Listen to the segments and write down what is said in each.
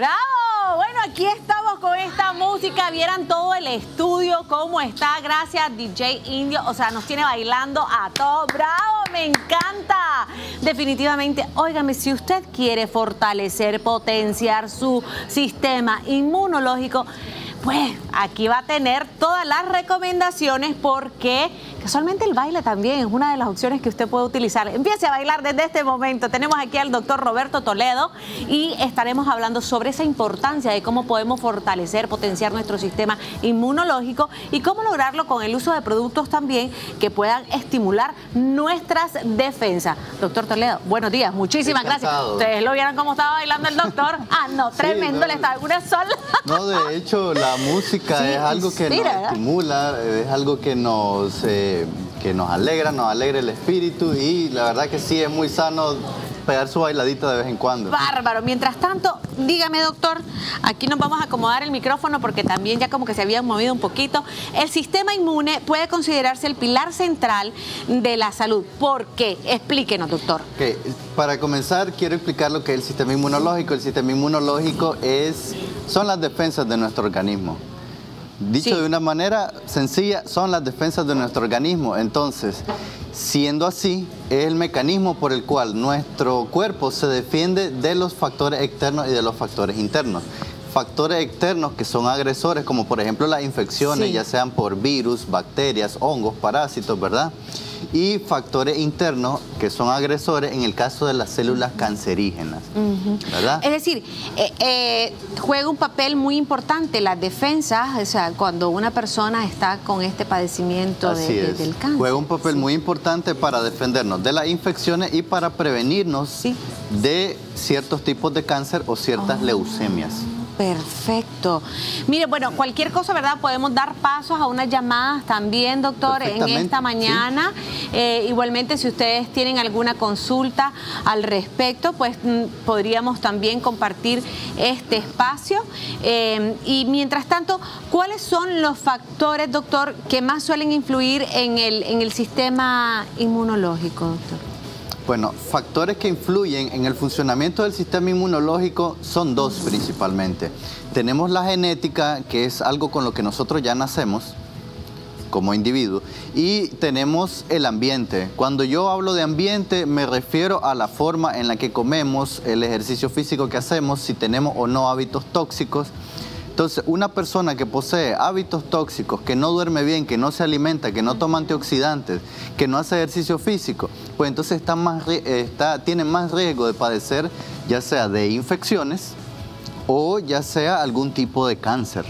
¡Bravo! Bueno, aquí estamos con esta música. Vieran todo el estudio, cómo está. Gracias, DJ Indio. O sea, nos tiene bailando a todos. ¡Bravo! Me encanta. Definitivamente, óigame, si usted quiere fortalecer, potenciar su sistema inmunológico, pues aquí va a tener todas las recomendaciones porque casualmente el baile también es una de las opciones que usted puede utilizar. Empiece a bailar desde este momento. Tenemos aquí al doctor Roberto Toledo y estaremos hablando sobre esa importancia de cómo podemos fortalecer, potenciar nuestro sistema inmunológico y cómo lograrlo con el uso de productos también que puedan estimular nuestras defensas. Doctor Toledo, buenos días, muchísimas gracias. Ustedes lo vieron cómo estaba bailando el doctor. Ah, no, tremendo, le estaba una sola. No, de hecho, la música es algo que nos estimula, es algo que nos, eh, que nos alegra, nos alegra el espíritu y la verdad que sí es muy sano pegar su bailadita de vez en cuando. Bárbaro. Mientras tanto, dígame, doctor, aquí nos vamos a acomodar el micrófono porque también ya como que se había movido un poquito. El sistema inmune puede considerarse el pilar central de la salud. ¿Por qué? Explíquenos, doctor. Para comenzar, quiero explicar lo que es el sistema inmunológico. El sistema inmunológico es, son las defensas de nuestro organismo. Dicho de una manera sencilla, son las defensas de nuestro organismo. Entonces, siendo así, es el mecanismo por el cual nuestro cuerpo se defiende de los factores externos y de los factores internos factores externos que son agresores, como por ejemplo las infecciones, ya sean por virus, bacterias, hongos, parásitos, ¿verdad? Y factores internos que son agresores en el caso de las células cancerígenas, ¿verdad? Es decir, eh, eh, juega un papel muy importante las defensas, o sea, cuando una persona está con este padecimiento del cáncer. Juega un papel muy importante para defendernos de las infecciones y para prevenirnos de ciertos tipos de cáncer o ciertas oh. leucemias. Perfecto. Mire, bueno, cualquier cosa, ¿verdad? Podemos dar pasos a unas llamadas también, doctor, en esta mañana. Eh, igualmente, si ustedes tienen alguna consulta al respecto, pues mm, podríamos también compartir este espacio. Eh, y mientras tanto, ¿cuáles son los factores, doctor, que más suelen influir en el, en el sistema inmunológico, doctor? Bueno, factores que influyen en el funcionamiento del sistema inmunológico son dos principalmente. Tenemos la genética, que es algo con lo que nosotros ya nacemos como individuo, y tenemos el ambiente. Cuando yo hablo de ambiente me refiero a la forma en la que comemos, el ejercicio físico que hacemos, si tenemos o no hábitos tóxicos, entonces, una persona que posee hábitos tóxicos, que no duerme bien, que no se alimenta, que no toma antioxidantes, que no hace ejercicio físico, pues entonces está, tiene más riesgo de padecer ya sea de infecciones o ya sea algún tipo de cáncer.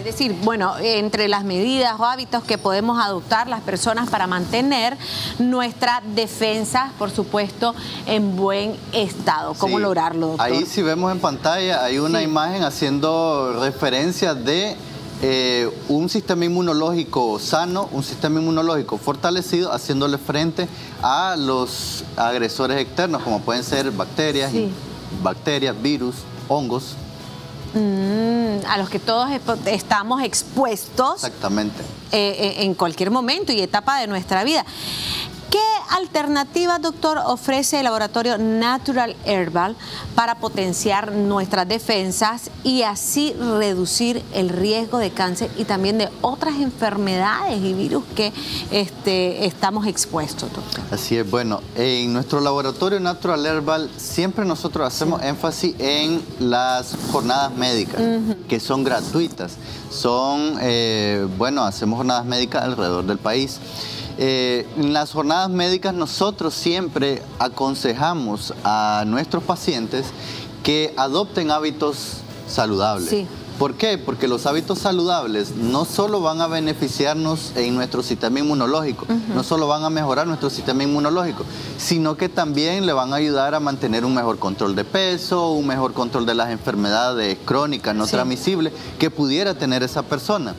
Es decir, bueno, entre las medidas o hábitos que podemos adoptar las personas para mantener nuestra defensa, por supuesto, en buen estado. ¿Cómo lograrlo? Doctor? Ahí si vemos en pantalla hay una imagen haciendo referencia de eh, un sistema inmunológico sano, un sistema inmunológico fortalecido, haciéndole frente a los agresores externos, como pueden ser bacterias, bacterias, virus, hongos. Mm, a los que todos estamos expuestos. Exactamente. Eh, eh, en cualquier momento y etapa de nuestra vida. ¿Qué alternativa, doctor, ofrece el laboratorio Natural Herbal para potenciar nuestras defensas y así reducir el riesgo de cáncer y también de otras enfermedades y virus que este, estamos expuestos, doctor? Así es, bueno, en nuestro laboratorio Natural Herbal siempre nosotros hacemos énfasis en las jornadas médicas, que son gratuitas. Son, eh, bueno, hacemos jornadas médicas alrededor del país. Eh, en las jornadas médicas nosotros siempre aconsejamos a nuestros pacientes que adopten hábitos saludables. ¿Por qué? Porque los hábitos saludables no solo van a beneficiarnos en nuestro sistema inmunológico, no solo van a mejorar nuestro sistema inmunológico, sino que también le van a ayudar a mantener un mejor control de peso, un mejor control de las enfermedades crónicas no transmisibles que pudiera tener esa persona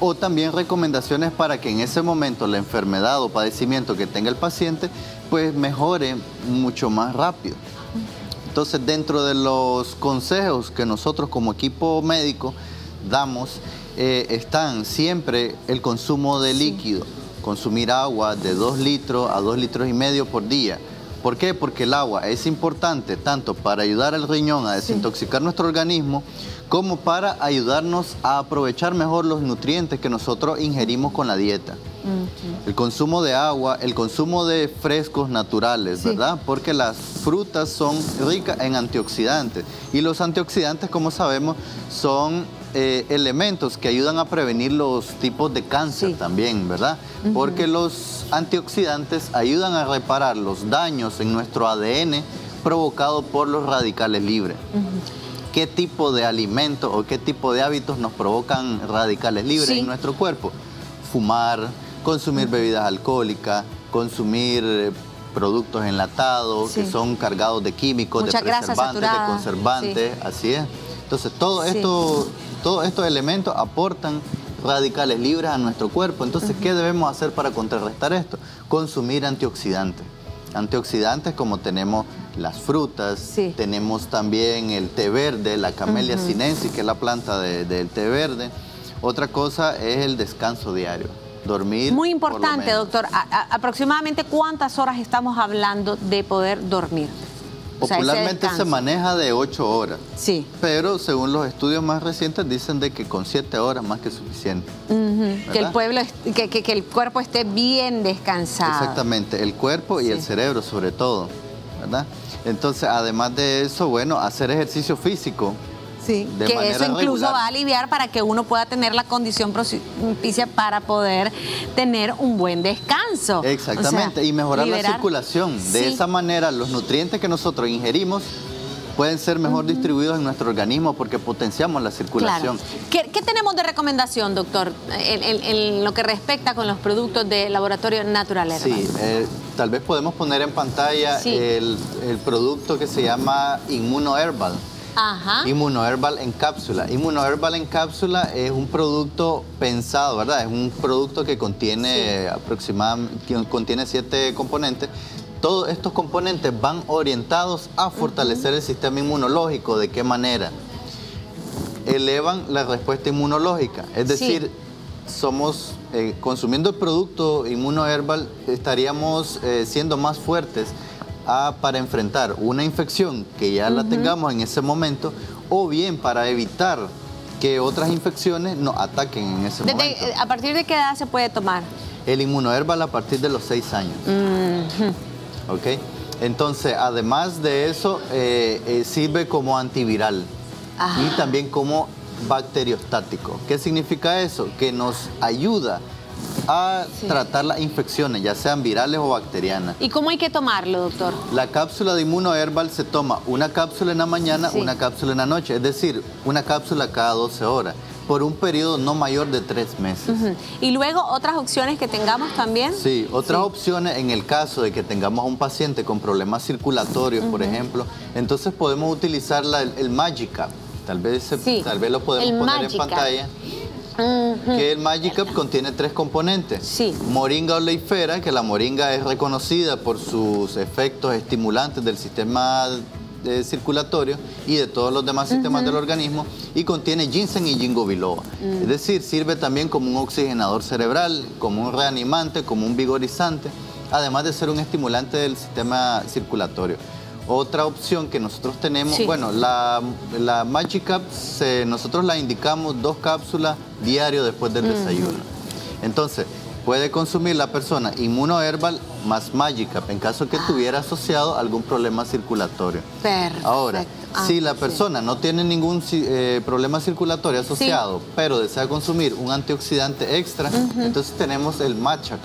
o también recomendaciones para que en ese momento la enfermedad o padecimiento que tenga el paciente pues mejore mucho más rápido. Entonces dentro de los consejos que nosotros como equipo médico damos eh, están siempre el consumo de líquido, consumir agua de 2 litros a 2 litros y medio por día, ¿Por qué? Porque el agua es importante tanto para ayudar al riñón a desintoxicar nuestro organismo, como para ayudarnos a aprovechar mejor los nutrientes que nosotros ingerimos con la dieta. El consumo de agua, el consumo de frescos naturales, ¿verdad? Porque las frutas son ricas en antioxidantes y los antioxidantes, como sabemos, son eh, elementos que ayudan a prevenir los tipos de cáncer también, ¿verdad? Porque los antioxidantes ayudan a reparar los daños en nuestro ADN provocados por los radicales libres. Qué tipo de alimentos o qué tipo de hábitos nos provocan radicales libres en nuestro cuerpo. Fumar, consumir bebidas alcohólicas, consumir eh, productos enlatados que son cargados de químicos, de preservantes, de conservantes, así es. Entonces, todo esto, todos estos elementos aportan radicales libres a nuestro cuerpo. Entonces, ¿qué debemos hacer para contrarrestar esto? Consumir antioxidantes. Antioxidantes como tenemos las frutas, tenemos también el té verde, la camelia sinensis, que es la planta del té verde. Otra cosa es el descanso diario. Dormir. Muy importante, doctor. aproximadamente cuántas horas estamos hablando de poder dormir. Popularmente se maneja de 8 horas. Sí. Pero según los estudios más recientes dicen de que con 7 horas más que suficiente. que, el pueblo, que, que, el cuerpo esté bien descansado. Exactamente, el cuerpo y el cerebro sobre todo, ¿verdad? Entonces, además de eso, bueno, hacer ejercicio físico. Sí, que eso incluso va a aliviar para que uno pueda tener la condición propicia para poder tener un buen descanso. Exactamente, y mejorar la circulación. De esa manera, los nutrientes que nosotros ingerimos pueden ser mejor distribuidos en nuestro organismo porque potenciamos la circulación. ¿Qué, tenemos de recomendación, doctor, en, lo que respecta con los productos de laboratorio natural Sí, eh, tal vez podemos poner en pantalla el, producto que se llama Inmunoherbal. Ajá. Inmunoherbal en cápsula. Inmunoherbal en cápsula es un producto pensado, ¿verdad? Es un producto que contiene aproximadamente, contiene siete componentes. Todos estos componentes van orientados a fortalecer el sistema inmunológico. ¿De qué manera? Elevan la respuesta inmunológica. Es decir, somos eh, consumiendo el producto inmunoherbal, estaríamos eh, siendo más fuertes para enfrentar una infección que ya la tengamos en ese momento o bien para evitar que otras infecciones nos ataquen en ese momento. Eh, ¿A partir de qué edad se puede tomar? El inmunoherbal a partir de los 6 años. ¿Ok? Entonces, además de eso, sirve como antiviral y también como bacteriostático. ¿Qué significa eso? Que nos ayuda a tratar las infecciones, ya sean virales o bacterianas. ¿Y cómo hay que tomarlo, doctor? La cápsula de inmunoherbal se toma una cápsula en la mañana, una cápsula en la noche, es decir, una cápsula cada 12 horas por un periodo no mayor de tres meses. ¿Y luego otras opciones que tengamos también? Sí, otras opciones en el caso de que tengamos a un paciente con problemas circulatorios, por ejemplo, entonces podemos utilizar el, el Magica. Tal vez, tal vez lo podemos poner en pantalla. Que el Magic contiene tres componentes. Sí. Moringa oleifera, que la moringa es reconocida por sus efectos estimulantes del sistema circulatorio y de todos los demás sistemas del organismo y contiene ginseng y ginkgo biloba. Mm. Es decir, sirve también como un oxigenador cerebral, como un reanimante, como un vigorizante, además de ser un estimulante del sistema circulatorio. Otra opción que nosotros tenemos, bueno, la, la Magic nosotros la indicamos dos cápsulas diario después del desayuno. Entonces, puede consumir la persona inmunoherbal más Magic en caso que tuviera asociado algún problema circulatorio. Perfecto. Ahora, ah, si la persona no tiene ningún eh, problema circulatorio asociado, pero desea consumir un antioxidante extra, entonces tenemos el Matcha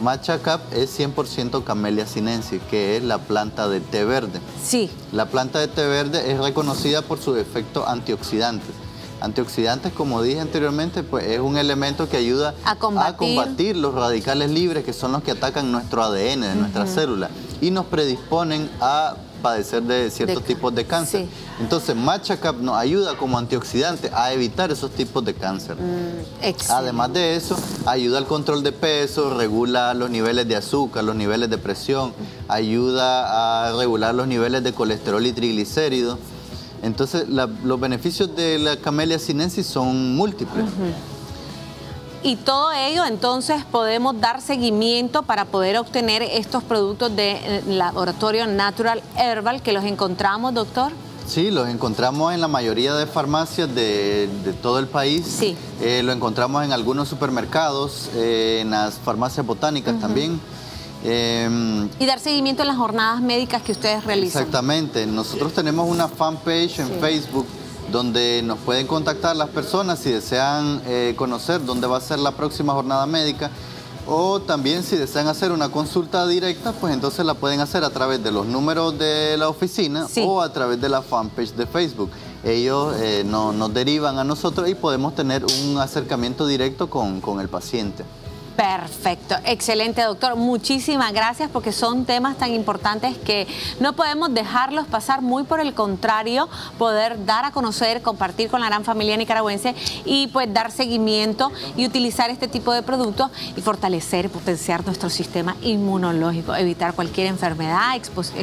Matcha Cap es 100% Camellia sinensis, que es la planta de té verde. Sí. La planta de té verde es reconocida por su efecto antioxidante. Antioxidantes, como dije anteriormente, pues es un elemento que ayuda a combatir, los radicales libres, que son los que atacan nuestro ADN de nuestra célula y nos predisponen a padecer de ciertos tipos de cáncer. Entonces, Matcha nos ayuda como antioxidante a evitar esos tipos de cáncer. Mm, Además de eso, ayuda al control de peso, regula los niveles de azúcar, los niveles de presión, ayuda a regular los niveles de colesterol y triglicéridos. Entonces, los beneficios de la Camellia sinensis son múltiples. Y todo ello entonces podemos dar seguimiento para poder obtener estos productos del eh, laboratorio Natural Herbal que los encontramos, doctor. Sí, los encontramos en la mayoría de farmacias de, todo el país. Sí. Eh, lo encontramos en algunos supermercados, eh, en las farmacias botánicas también. Em, y dar seguimiento en las jornadas médicas que ustedes realizan. Exactamente. Nosotros tenemos una fanpage en Facebook donde nos pueden contactar las personas si desean eh, conocer dónde va a ser la próxima jornada médica o también si desean hacer una consulta directa, pues entonces la pueden hacer a través de los números de la oficina o a través de la fanpage de Facebook. Ellos eh, nos derivan a nosotros y podemos tener un acercamiento directo con, con el paciente. Perfecto, excelente doctor. Muchísimas gracias porque son temas tan importantes que no podemos dejarlos pasar, muy por el contrario, poder dar a conocer, compartir con la gran familia nicaragüense y pues dar seguimiento y utilizar este tipo de productos y fortalecer, potenciar nuestro sistema inmunológico, evitar cualquier enfermedad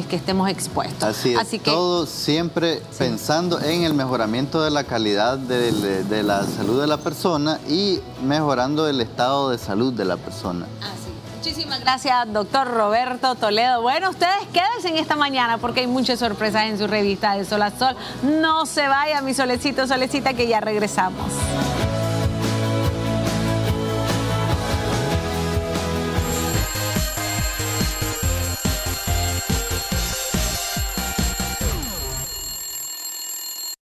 que estemos expuestos. Así es, todo siempre pensando en el mejoramiento de la calidad de, de la salud de la persona y mejorando el estado de salud de la persona. Así. Muchísimas gracias, doctor Roberto Toledo. Bueno, ustedes quédense en esta mañana porque hay muchas sorpresas en su revista de Sol a Sol. No se vaya, mi solecito, solecita, que ya regresamos.